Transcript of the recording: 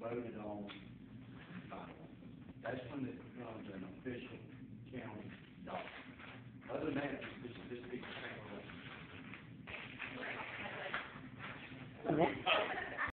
voted on